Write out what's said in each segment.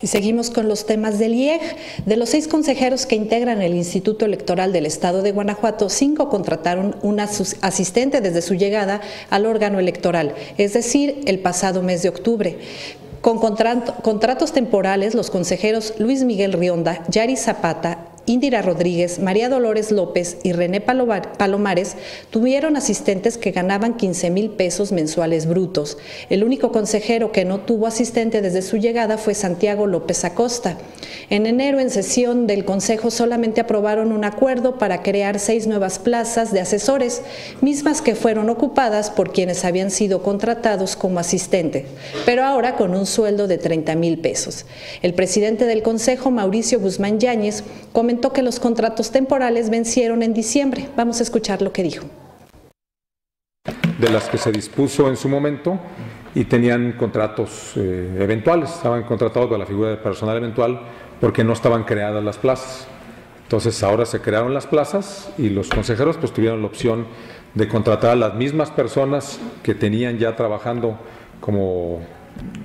Y seguimos con los temas del IEG. De los seis consejeros que integran el Instituto Electoral del Estado de Guanajuato, cinco contrataron una asistente desde su llegada al órgano electoral, es decir, el pasado mes de octubre. Con contratos temporales, los consejeros Luis Miguel Rionda, Yari Zapata, Indira Rodríguez, María Dolores López y René Palomares tuvieron asistentes que ganaban 15 mil pesos mensuales brutos. El único consejero que no tuvo asistente desde su llegada fue Santiago López Acosta. En enero, en sesión del Consejo, solamente aprobaron un acuerdo para crear seis nuevas plazas de asesores, mismas que fueron ocupadas por quienes habían sido contratados como asistentes, pero ahora con un sueldo de 30 mil pesos. El presidente del Consejo, Mauricio Guzmán Yáñez, comentó que los contratos temporales vencieron en diciembre. Vamos a escuchar lo que dijo. De las que se dispuso en su momento y tenían contratos eh, eventuales, estaban contratados con la figura de personal eventual porque no estaban creadas las plazas. Entonces ahora se crearon las plazas y los consejeros pues tuvieron la opción de contratar a las mismas personas que tenían ya trabajando como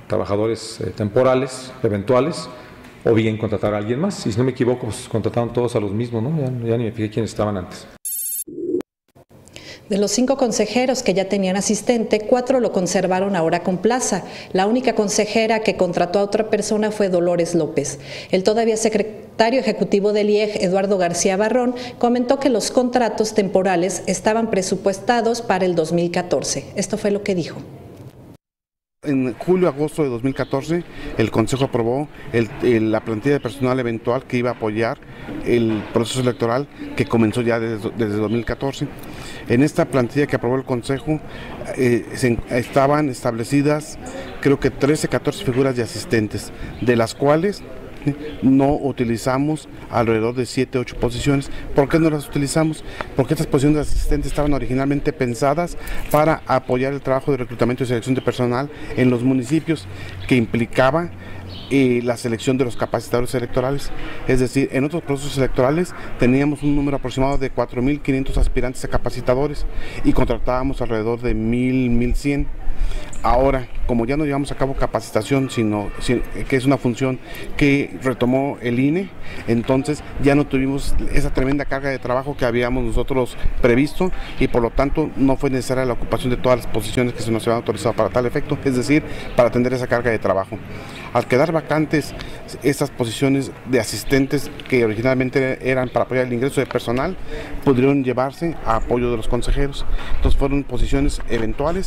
trabajadores eh, temporales, eventuales, o bien contratar a alguien más. Y si no me equivoco, pues contrataron todos a los mismos, ¿no? Ya, ni me fijé quiénes estaban antes. De los cinco consejeros que ya tenían asistente, cuatro lo conservaron ahora con plaza. La única consejera que contrató a otra persona fue Dolores López. El todavía secretario ejecutivo del IEG, Eduardo García Barrón, comentó que los contratos temporales estaban presupuestados para el 2014. Esto fue lo que dijo. En julio-agosto de 2014 el Consejo aprobó la plantilla de personal eventual que iba a apoyar el proceso electoral que comenzó ya desde, 2014. En esta plantilla que aprobó el Consejo eh, estaban establecidas creo que 13, 14 figuras de asistentes, de las cuales no utilizamos alrededor de 7, 8 posiciones. ¿Por qué no las utilizamos? Porque estas posiciones de asistentes estaban originalmente pensadas para apoyar el trabajo de reclutamiento y selección de personal en los municipios que implicaba eh, la selección de los capacitadores electorales. Es decir, en otros procesos electorales teníamos un número aproximado de 4.500 aspirantes a capacitadores y contratábamos alrededor de 1.000, 1.100. Ahora, como ya no llevamos a cabo capacitación, sino, que es una función que retomó el INE, entonces ya no tuvimos esa tremenda carga de trabajo que habíamos nosotros previsto y por lo tanto no fue necesaria la ocupación de todas las posiciones que se nos habían autorizado para tal efecto, es decir, para atender esa carga de trabajo. Al quedar vacantes estas posiciones de asistentes que originalmente eran para apoyar el ingreso de personal, pudieron llevarse a apoyo de los consejeros. Entonces fueron posiciones eventuales.